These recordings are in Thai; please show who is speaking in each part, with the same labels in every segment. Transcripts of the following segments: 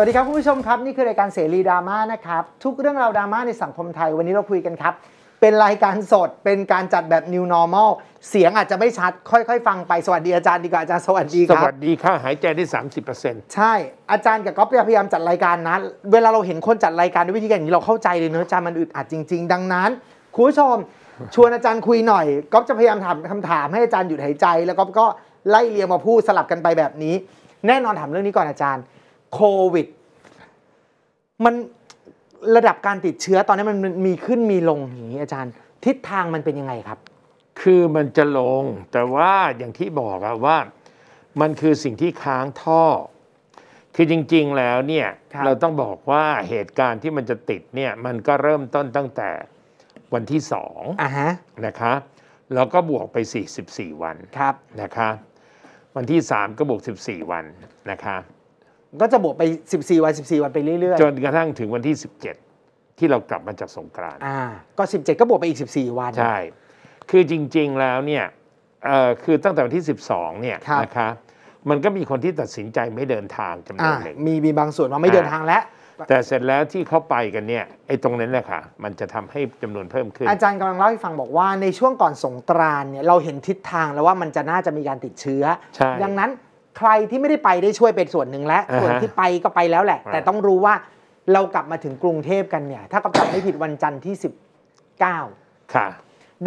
Speaker 1: วัสดีครับคุณผู้ชมครับ นี่คือรายการเสรีดราม่านะครับ ทุกเรื่องราวดราม่าในสังคมไทยวันนี้เราคุยกันครับ เป็นรายการสดเป็นการจัดแบบ new normal เสียงอาจจะไม่ชัด ค่อยๆ ฟังไปสวัสดีอาจารย์ดีกว่าอาจารย์สวัสดี
Speaker 2: ส
Speaker 1: ครับ
Speaker 2: วัสดีค่ะหายใจได้ 30%
Speaker 1: ใช่อาจารย์กับก๊อฟพยายามจัดรายการนะ เวลาเราเห็นคนจัดรายการด้วยวิธีการอย่างนี้เราเข้าใจเลยเนอะอาจารย์มันอึดอัดจริง ๆ ดังนั้นคุณผู้ชม ชวนอาจารย์คุยหน่อยก๊อฟจะพยายามถามคำถามให้อาจารย์หยุดหายใจ แล้วก๊อฟก็ไล่เรียงมาพูดสลับกันไปแบบนี้ แน่นอนถามเรื่องนี้ก่อนอาจารย์ โควิด มันระดับการติดเชื้อตอนนี้มันมีขึ้นมีลงอย่างนี้อาจารย์ ทิศทางมันเป็นยังไงครับ
Speaker 2: คือมันจะลงแต่ว่าอย่างที่บอกอะว่ามันคือสิ่งที่ค้างท่อ คือจริง ๆ แล้วเนี่ย
Speaker 1: ครับ
Speaker 2: เราต้องบอกว่าเหตุการณ์ที่มันจะติดเนี่ยมันก็เริ่มต้นตั้งแต่วันที่สอง
Speaker 1: อ่าฮะ
Speaker 2: นะคะแล้วก็บวกไป 44 วัน
Speaker 1: ครับ
Speaker 2: นะคะ วันที่ 3 ก็บวก 14 วันนะคะ
Speaker 1: ก็จะบวกไป 14 วัน 14 วันไปเรื่อย
Speaker 2: จนกระทั่งถึงวันที่ 17 ที่เรากลับมาจากสงกรานต์
Speaker 1: ๆอ่าก็ 17 ก็บวกไปอีก 14 วัน
Speaker 2: ใช่ คือจริงๆแล้วเนี่ยเอ่อคือตั้งแต่วันที่ 12 เนี่ย
Speaker 1: ครับ
Speaker 2: นะคะมันก็มีคนที่ตัดสินใจไม่เดินทางจำนว
Speaker 1: อ่าน
Speaker 2: หนึ่ง
Speaker 1: มีมีบางส่วนว่าไม่
Speaker 2: อ่า
Speaker 1: เดินทางแล้ว
Speaker 2: แต่เสร็จแล้วที่เขาไปกันเนี่ยไอ้ตรงนั้นแหละค่ะ มันจะทำให้จำนวนเพิ่มขึ้น
Speaker 1: อาจารย์กำลังเล่าให้ฟังบอกว่าในช่วงก่อนสงกรานต์เนี่ยเราเห็นทิศทางแล้วว่ามันจะน่าจะมีการติดเชื้อ
Speaker 2: ใช่
Speaker 1: ดังนั้น ใครที่ไม่ได้ไปได้ช่วยเป็นส่วนหนึ่งแล้ว
Speaker 2: อ่าฮะ
Speaker 1: ส่วนที่ไปก็ไปแล้วแหละ
Speaker 2: อ่า
Speaker 1: แต่ต้องรู้ว่าเรากลับมาถึงกรุงเทพกันเนี่ย ถ้าก็จำไม่ผิดวันจันทร์ที่ 19
Speaker 2: ค่ะ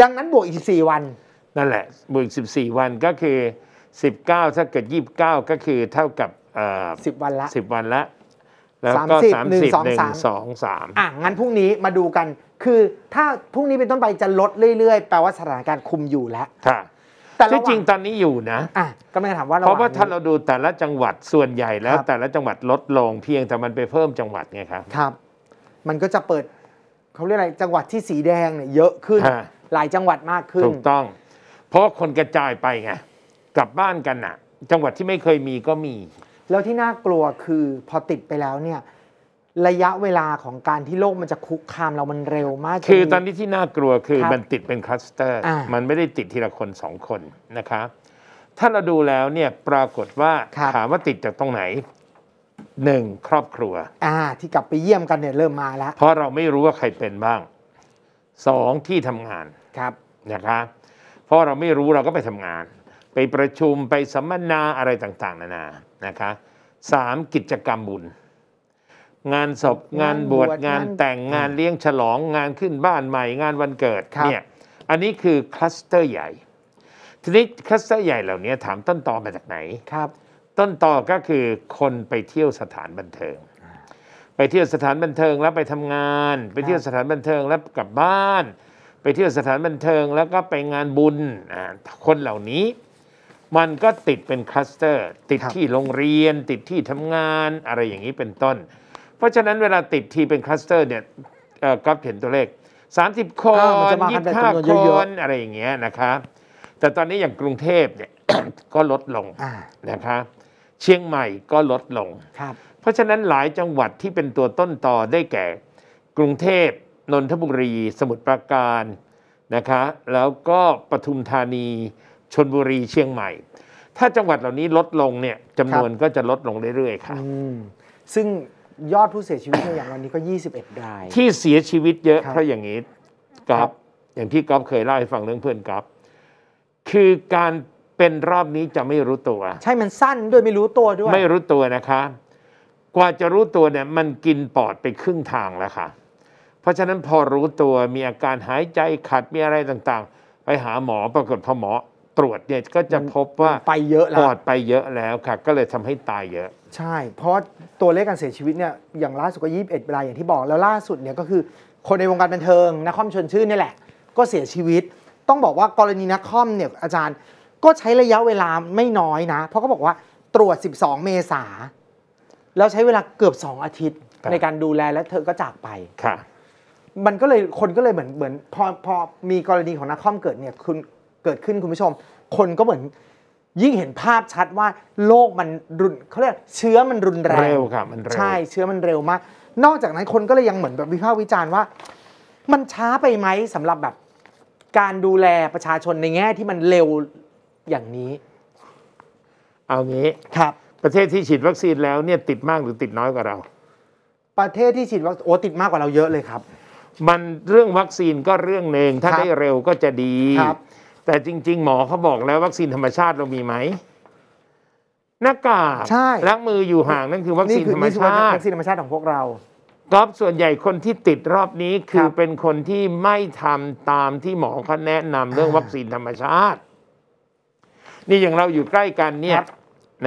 Speaker 1: ดังนั้นบวกอีก14วัน
Speaker 2: นั่นแหละ บวกอีก14 วันก็คือ 19 ถ้าเกิด 29 ก็คือเท่ากับเอ่อ
Speaker 1: 10วันละ
Speaker 2: 10วันละแล้วก็
Speaker 1: 30
Speaker 2: 30
Speaker 1: หนึ่งสอง
Speaker 2: 1
Speaker 1: สาม
Speaker 2: 2 3
Speaker 1: อะงั้นพรุ่งนี้มาดูกัน คือถ้าพรุ่งนี้เป็นต้นไปจะลดเรื่อยๆ แปลว่าสถานการณ์คุมอยู่แล้ว
Speaker 2: ค่ะ
Speaker 1: แต่ระ
Speaker 2: ที่
Speaker 1: หว่าง
Speaker 2: จริงตอนนี้อยู่นะ
Speaker 1: อะก็ไม่ถามว่า
Speaker 2: เพราะว่า
Speaker 1: หง
Speaker 2: ถ้าเราดูแต่ละจังหวัดส่วนใหญ่แล้ว
Speaker 1: ครับ
Speaker 2: แต่ละจังหวัดลดลงเพียงแต่มันไปเพิ่มจังหวัดไงครับ
Speaker 1: ครับ มันก็จะเปิดเขาเรียกอะไรจังหวัดที่สีแดงเนี่ยเยอะขึ้น
Speaker 2: ฮะ
Speaker 1: หลายจังหวัดมากขึ้น
Speaker 2: ถูกต้อง เพราะว่าคนกระจายไปไงกลับบ้านกันน่ะ จังหวัดที่ไม่เคยมีก็มี
Speaker 1: แล้วที่น่ากลัวคือพอติดไปแล้วเนี่ย ระยะเวลาของการที่โรคมันจะคุกคามเรามันเร็วมาก
Speaker 2: คือ
Speaker 1: จมี
Speaker 2: ตอนนี้ที่น่ากลัวคือ
Speaker 1: ครับ
Speaker 2: มันติดเป็นคลัสเตอร์
Speaker 1: อ่ามั
Speaker 2: มันไม่ได้ติดทีละคนสองคนนะคะถ้าเราดูแล้วเนี่ยปรากฏว่า
Speaker 1: ครับ
Speaker 2: ถามว่าติดจากตรงไหนหนึ่งครอบครัว
Speaker 1: อ่า ที่กลับไปเยี่ยมกันเนี่ยเริ่มมาแล้ว
Speaker 2: เพราะเราไม่รู้ว่าใครเป็นบ้างสองที่ทำงาน
Speaker 1: ครับ
Speaker 2: นะคะเพราะเราไม่รู้เราก็ไปทำงาน ไปประชุมไปสัมมนาอะไรต่างๆ นานานะคะสามกิจกรรมบุญ งานศพงานบวชงานแต่งงานเลี้ยงฉลองงานขึ้นบ้านใหม่งานวันเกิด
Speaker 1: ครับ
Speaker 2: เนี่ยอันนี้คือคลัสเตอร์ใหญ่ ทีนี้คลัสเตอร์ใหญ่เหล่านี้ถามต้นตอมาจากไหน
Speaker 1: ครับ
Speaker 2: ต้นตอก็คือคนไปเที่ยวสถานบันเทิง ไปเที่ยวสถานบันเทิงแล้วไปทำงาน ไปเที่ยวสถานบันเทิงแล้วกลับบ้าน ไปเที่ยวสถานบันเทิงแล้วก็ไปงานบุญอ่าคนเหล่านี้มันก็ติดเป็นคลัสเตอร์ ติด
Speaker 1: ครับ
Speaker 2: ที่โรงเรียน ติดที่ทำงานอะไรอย่างนี้เป็นต้น เพราะฉะนั้นเวลาติดทีเป็นคลัสเตอร์เนี่ยเอ่อก็เห็นตัวเลข 30 คน
Speaker 1: อ่ามันจะมากันเป็นจำนวนเยอะ 25 ค
Speaker 2: นอะไรอย่างเงี้ยนะครับแต่ตอนนี้อย่างกรุงเทพเนี่ยก็ลดลง
Speaker 1: อ่า
Speaker 2: นะคะเชียงใหม่ก็ลดลง
Speaker 1: ครับ
Speaker 2: เพราะฉะนั้นหลายจังหวัดที่เป็นตัวต้นต่อได้แก่ กรุงเทพนนทบุรี สมุทรปราการนะคะแล้วก็ปทุมธานีชนบุรีเชียงใหม่ ถ้าจังหวัดเหล่านี้ลดลงเนี่ยจำนวนก็จะลดลงเรื่อยๆค่ะ
Speaker 1: อืมซึ่ง ยอดผู้เสียชีวิตในอย่างวันนี้ก็ 21 ราย
Speaker 2: ที่เสียชีวิตเยอะ
Speaker 1: ครับ
Speaker 2: เพราะอย่างนี้ก
Speaker 1: ค
Speaker 2: อ
Speaker 1: รั
Speaker 2: ฟ
Speaker 1: บ
Speaker 2: อย่างที่กอฟเคยเล่าให้ฟังเรื่องเพื่อนกอฟคือการเป็นรอบนี้จะไม่รู้ตัว
Speaker 1: ใช่มันสั้นด้วยไม่รู้ตัวด้วย
Speaker 2: ไม่รู้ตัวนะคะ กว่าจะรู้ตัวเนี่ยมันกินปอดไปครึ่งทางแล้วค่ะ เพราะฉะนั้นพอรู้ตัวมีอาการหายใจขัดมีอะไรต่างๆ ไปหาหมอปรากฏพอหมอต รวจเนี่ยก็จะพบว่า
Speaker 1: ไปเยอะแล้
Speaker 2: ป
Speaker 1: ว
Speaker 2: อดไปเยอะแล้วค่ะ ก็เลยทำให้ตายเยอะ
Speaker 1: ใช่ เพราะว่าตัวเลขการเสียชีวิตเนี่ยอย่างล่าสุดก็21รายอย่างที่บอกแล้วล่าสุดเนี่ยก็คือคนในวงการบันเทิงนักคอมชวนชื่นนี่แหละ ก็เสียชีวิต ต้องบอกว่ากรณีนักคอมเนี่ยอาจารย์ก็ใช้ระยะเวลาไม่น้อยนะ เพราะเขาบอกว่าตรวจ 12 เมษาแล้วใช้เวลาเกือบ 2 อาทิตย์
Speaker 2: ครับ
Speaker 1: ในการดูแลและเธอก็จากไป
Speaker 2: ค่ะ
Speaker 1: มันก็เลยคนก็เลยเหมือนเหมือนพอพอมีกรณีของนักคอมเกิดเนี่ยคุณ เกิดขึ้นคุณผู้ชม คนก็เหมือนยิ่งเห็นภาพชัดว่าโลกมันรุนเขาเรียกเชื้อมันรุนแรง
Speaker 2: เร็วค่ะมันเร็ว
Speaker 1: ใช่เชื้อมันเร็วมาก นอกจากนั้นคนก็เลยยังเหมือนแบบวิพากษ์วิจารณ์ว่า มันช้าไปไหมสำหรับแบบการดูแลประชาชนในแง่ที่มันเร็วอย่างนี้
Speaker 2: เอางี้
Speaker 1: ครับ
Speaker 2: ประเทศที่ฉีดวัคซีนแล้วเนี่ยติดมากหรือติดน้อยกว่าเรา
Speaker 1: ประเทศที่ฉีดวัคโอ้ติดมากกว่าเราเยอะเลยครับ
Speaker 2: มันเรื่องวัคซีนก็เรื่องหนึ่งถ้า
Speaker 1: ครับ
Speaker 2: ได้เร็วก็จะดี
Speaker 1: ครับ
Speaker 2: แต่จริง ๆ หมอเขาบอกแล้ววัคซีนธรรมชาติเรามีไหมหน้ากาก
Speaker 1: ใช่
Speaker 2: ล้างมืออยู่ห่างนั่นคือวัค
Speaker 1: นี่
Speaker 2: ซีน
Speaker 1: คือ
Speaker 2: ธรรม
Speaker 1: นี่คือ
Speaker 2: ชาติ
Speaker 1: วัคซีนธรรมชาติของพวกเรา
Speaker 2: กอฟส่วนใหญ่คนที่ติดรอบนี้คือ
Speaker 1: ครับ
Speaker 2: เป็นคนที่ไม่ทำตามที่หมอเขาแนะนำเรื่อง
Speaker 1: อ่า
Speaker 2: วัคซีนธรรมชาติ นี่อย่างเราอยู่ใกล้กันเนี่
Speaker 1: ค
Speaker 2: ย
Speaker 1: รับ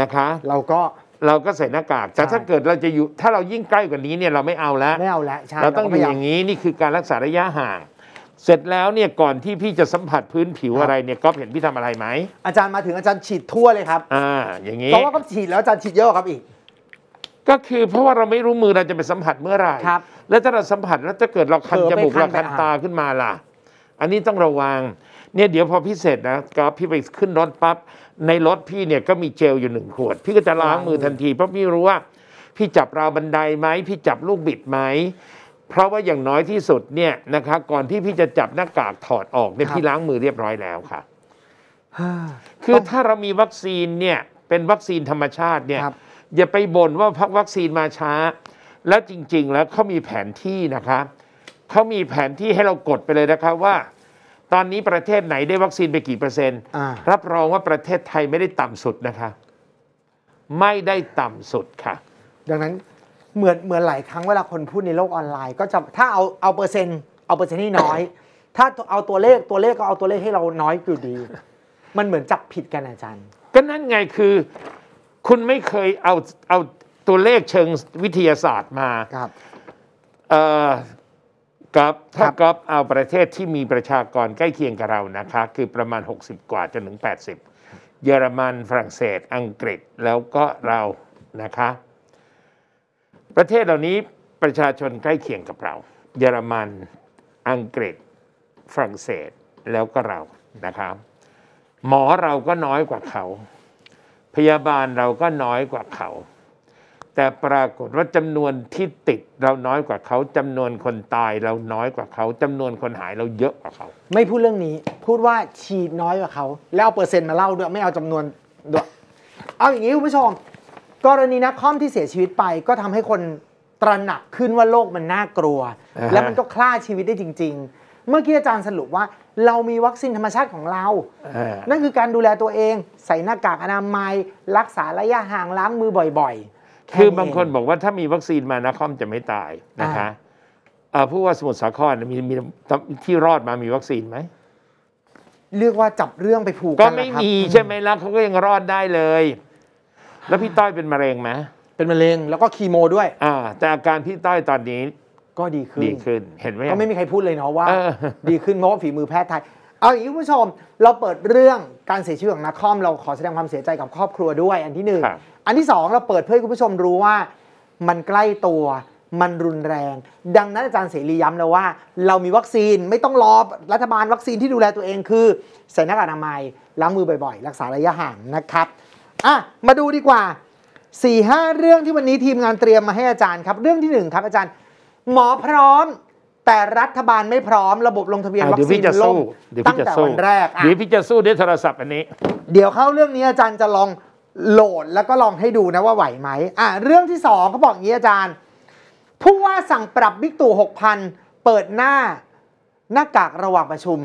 Speaker 2: นะคะ
Speaker 1: เราก็
Speaker 2: เราก็ใส่หน้ากาก แต่
Speaker 1: ใช่
Speaker 2: ถ้าเกิดเราจะอยู่ ถ้าเรายิ่งใกล้กว่านี้เนี่ยเราไม่เอาแล้ว
Speaker 1: ไม่เอาแล้วใช่
Speaker 2: เราต้อง
Speaker 1: ก็
Speaker 2: อ
Speaker 1: พ
Speaker 2: ยู่
Speaker 1: ยายา
Speaker 2: อ
Speaker 1: ม
Speaker 2: ย่างนี้นี่คือการรักษาระยะห่าง เสร็จแล้วเนี่ยก่อนที่พี่จะสัมผัสพื้นผิว
Speaker 1: ครับ
Speaker 2: อะไรเนี่ยก็เห็นพี่ทำอะไรไหม
Speaker 1: อาจารย์มาถึงอาจารย์ฉีดทั่วเลยครับ
Speaker 2: อ่าอย่างนี้
Speaker 1: เพราะว่าก็ฉีดแล้วอาจารย์ฉีดเยอะกว่าครับอีก
Speaker 2: ก็คือเพราะว่าเราไม่รู้มือเราจะไปสัมผัสเมื่อไหร่
Speaker 1: ครับ
Speaker 2: แล้วถ้าเราสัมผัสแล้วถ้าเกิดเราคัน
Speaker 1: เผลอ
Speaker 2: จ
Speaker 1: ไป
Speaker 2: มูก
Speaker 1: คัน
Speaker 2: เราคัน
Speaker 1: ไปอะ
Speaker 2: ตาขึ้นมาล่ะ อันนี้ต้องระวังเนี่ยเดี๋ยวพอพี่เสร็จนะก็พี่ไปขึ้นรถปั๊บในรถพี่เนี่ยก็มีเจลอยู่หนึ่งขวด พี่ก็จะล้างมือทันทีเพราะพี่รู้ว่า พี่จับราวบันไดไหมพี่จับลูกบิดไหม เพราะว่าอย่างน้อยที่สุดเนี่ยนะคะก่อนที่พี่จะจับหน้ากากถอดออกเนี่ย
Speaker 1: ครับ
Speaker 2: พี่ล้างมือเรียบร้อยแล้วค่ะ คือถ้าเรามีวัคซีนเนี่ยเป็นวัคซีนธรรมชาติเนี่ย
Speaker 1: ครับ
Speaker 2: อย่าไปบ่นว่าพักวัคซีนมาช้า แล้วจริง ๆ แล้วเขามีแผนที่นะคะเขามีแผนที่ให้เรากดไปเลยนะคะว่า ตอนนี้ประเทศไหนได้วัคซีนไปกี่เปอร์เซ็นต์
Speaker 1: อ่า
Speaker 2: รับรองว่าประเทศไทยไม่ได้ต่ำสุดนะคะ ไม่ได้ต่ำสุดค่ะ
Speaker 1: ดังนั้น เหมือนเหมือนหลายครั้งเวลาคนพูดในโลกออนไลน์ ก็จะถ้าเอาเอาเปอร์เซ็นต์เอาเปอร์เซ็นต์ที่น้อย ถ้าเอาตัวเลขตัวเลขก็เอาตัวเลขให้เราน้อยอยู่ดี มันเหมือนจับผิดกันอาจารย์
Speaker 2: ก็นั่นไงคือ คุณไม่เคยเอาเอาตัวเลขเชิงวิทยาศาสตร์มา
Speaker 1: ครับ
Speaker 2: เอ่อกับถ้า
Speaker 1: ครับ
Speaker 2: กับเอาประเทศที่มีประชากรใกล้เคียงกับเรานะคะ คือประมาณ 60 กว่าจนถึง 80 เยอรมันฝรั่งเศส อังกฤษแล้วก็เรานะคะ ประเทศเหล่านี้ประชาชนใกล้เคียงกับเรา เยอรมัน อังกฤษ ฝรั่งเศสแล้วก็เรานะครับ หมอเราก็น้อยกว่าเขา พยาบาลเราก็น้อยกว่าเขา แต่ปรากฏว่าจำนวนที่ติดเราน้อยกว่าเขาจำนวนคนตายเราน้อยกว่าเขาจำนวนคนหายเราเยอะกว่าเขา
Speaker 1: ไม่พูดเรื่องนี้ พูดว่าฉีดน้อยกว่าเขา แล้วเอาเปอร์เซ็นต์มาเล่าด้วยไม่เอาจำนวนด้วยเอาอย่างนี้คุณผู้ชม กรณีนักคอมที่เสียชีวิตไปก็ทำให้คนตระหนักขึ้นว่าโลกมันน่ากลัว
Speaker 2: อ่าฮะ
Speaker 1: แล้วมันก็ฆ่าชีวิตได้จริง ๆ เมื่อกี้อาจารย์สรุปว่า เรามีวัคซีนธรรมชาติของเรา
Speaker 2: เออ
Speaker 1: นั่นคือการดูแลตัวเอง ใส่หน้ากากอนามัย รักษาระยะห่างล้างมือบ่อยๆแคื
Speaker 2: อบางคน
Speaker 1: เง
Speaker 2: บอกว่าถ้ามีวัคซีนมานะคอมจะไม่ตายนะคะเอ่อผู้ว่าสมุทรสาครมีมีที่รอดมามีวัคซีนไหม
Speaker 1: เรียกว่าจับเรื่องไปผูก
Speaker 2: ก็
Speaker 1: กัน
Speaker 2: ไม่
Speaker 1: นะครับ
Speaker 2: มีใช่ไหมล่ะเขาก็ยังรอดได้เลย แล้วพี่ต้อยเป็นมะเร็งไหม
Speaker 1: เป็นมะเร็งแล้วก็คีโมด้วย
Speaker 2: อ่า แต่อาการพี่ต้อยตอนนี้
Speaker 1: ก็ดีขึ้น
Speaker 2: ดีขึ้นเห็นไหม
Speaker 1: ก็ไม่มีใครพูดเลยเนาะว่า
Speaker 2: เออ
Speaker 1: ดีขึ้นเพราะว่าฝีมือแพทย์ไทยเอาอย่างนี้คุณผู้ชม เราเปิดเรื่องการเสียชีวิตของนักคอมเราขอแสดงความเสียใจกับครอบครัวด้วย อันที่หนึ่ง
Speaker 2: ครับ
Speaker 1: อันที่สองเราเปิดเพื่อให้คุณผู้ชมรู้ว่า มันใกล้ตัวมันรุนแรง ดังนั้นอาจารย์เสรีย้ำแล้วว่า เรามีวัคซีนไม่ต้องรอรัฐบาลวัคซีนที่ดูแลตัวเองคือใส่หน้ากากอนามัยล้างมือบ่อยๆ รักษาระยะห่างนะครับ อะมาดูดีกว่า4ี่ห้าเรื่องที่วันนี้ทีมงานเตรียมมาให้อาจารย์ครับ เรื่องที่หนึ่งครับอาจารย์ หมอพร้อม แต่รัฐบาลไม่พร้อมระบบลงทะเบียน
Speaker 2: อะ
Speaker 1: วัค
Speaker 2: เดี๋ยว
Speaker 1: ซี
Speaker 2: พี่
Speaker 1: น
Speaker 2: จะ
Speaker 1: ล่
Speaker 2: สู้
Speaker 1: ม
Speaker 2: เดี๋ยว
Speaker 1: ตั้
Speaker 2: พี่
Speaker 1: ง
Speaker 2: จะ
Speaker 1: แต่
Speaker 2: สู้
Speaker 1: วันแรกอะ
Speaker 2: เดี๋ยวพี่จะสู้ด้วยโทรศัพท์อันนี้
Speaker 1: เดี๋ยวเข้าเรื่องนี้อาจารย์จะลองโหลดแล้วก็ลองให้ดูนะว่าไหวไหมอะเรื่องที่สองเขาบอกอย่างนี้อาจารย์ ผู้ว่าสั่งปรับบิ๊กตู่6,000เปิดหน้าหน้ากากระหว่างประชุม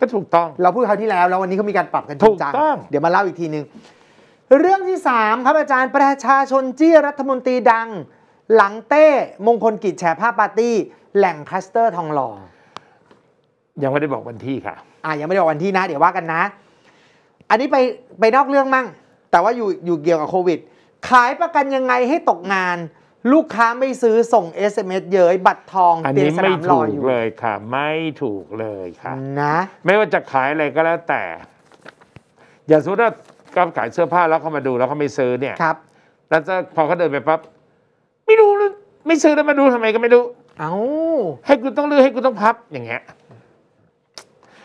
Speaker 2: ก็ถูกต้อง
Speaker 1: เราพูดคราวที่แล้วแล้ววันนี้เขามีการปรับกันจริงจัง
Speaker 2: ถูกต้อง
Speaker 1: เดี๋ยวมาเล่าอีกทีหนึ่ง เรื่องที่ 3 ครับอาจารย์ประชาชนจี้รัฐมนตรีดัง หลังเต้มงคลกิจแชร์ภาพปาร์ตี้ แหล่งคลัสเตอร์ทองหล่อ
Speaker 2: ยังไม่ได้บอกวันที่ค่ะ
Speaker 1: อะยังไม่ได้บอกวันที่นะ เดี๋ยวว่ากันนะ อันนี้ไปไปนอกเรื่องมั่ง แต่ว่าอยู่อยู่เกี่ยวกับโควิด ขายประกันยังไงให้ตกงาน ลูกค้าไม่ซื้อส่ง SMS เย้ยบัตรทอง
Speaker 2: อัน
Speaker 1: เตีย
Speaker 2: นี้
Speaker 1: งส
Speaker 2: ไม่
Speaker 1: นามร
Speaker 2: ถู
Speaker 1: อกอยู่
Speaker 2: เลยค่ะ ไม่ถูกเลยค่ะ
Speaker 1: นะ
Speaker 2: ไม่ว่าจะขายอะไรก็แล้วแต่ อย่างสมมติว่า ก็ขายเสื้อผ้าแล้วเขามาดูแล้วเขาไม่ซื้อเนี่ย
Speaker 1: ครับ
Speaker 2: แล้วจะพอเขาเดินไปปั๊บไม่รู้เลยไม่ซื้อแล้วมาดูทำไมก็ไม่รู้
Speaker 1: เอา
Speaker 2: ให้กูต้องเลือกให้กูต้องพับอย่างเงี้ย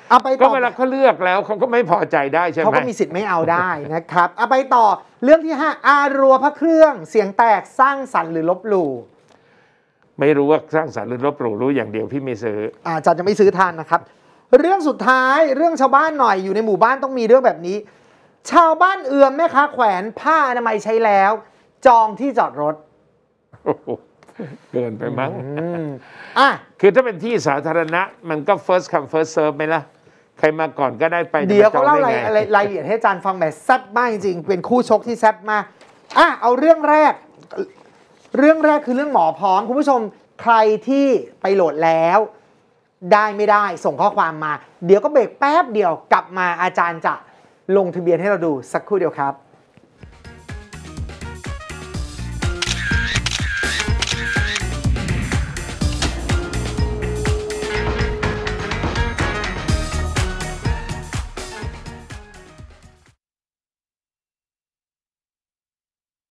Speaker 1: เอาไป
Speaker 2: ก็
Speaker 1: ต่อ
Speaker 2: เวลาเขาเลือกแล้วเขาก็ไม่พอใจได้ใช่ไห
Speaker 1: เขา
Speaker 2: ม
Speaker 1: ก็มีสิทธิ์ไม่เอาได้นะครับเอาไปต่อเรื่องที่5อารัวพระเครื่องเสียงแตกสร้างสรรค์หรือลบหลู่
Speaker 2: ไม่รู้ว่าสร้างสรรค์หรือลบหลู่รู้อย่างเดียวพี่ไม่ซื้อ
Speaker 1: อาจารย์จะไม่ซื้อทานนะครับ เรื่องสุดท้ายเรื่องชาวบ้านหน่อยอยู่ในหมู่บ้านต้องมีเรื่องแบบนี้ ชาวบ้านเอือมแม่ค้าแขวนผ้าอนามัยใช้แล้ว จองที่จอดรถ
Speaker 2: โอ้โหเกินไปมั้ง
Speaker 1: อืมอะ
Speaker 2: คือถ้าเป็นที่สาธารณะ มันก็ first come first serve ไหมล่ะ ใครมาก่อนก็ได้ไป
Speaker 1: เดี๋ยวเขาเล่า
Speaker 2: จะม
Speaker 1: ราย
Speaker 2: จองได้ไง
Speaker 1: รายรายละเอียดให้อาจารย์ฟังแบบแซ่บมากจริงๆเป็นคู่ชกที่แซ่บมากอะเอาเรื่องแรก เรื่องแรกคือเรื่องหมอพร้อม คุณผู้ชมใครที่ไปโหลดแล้ว ได้ไม่ได้ส่งข้อความมา เดี๋ยวก็เบรกแป๊บเดียวกลับมาอาจารย์จะ ลงทะเบียนให้เราดูสักครู่เดียวครับ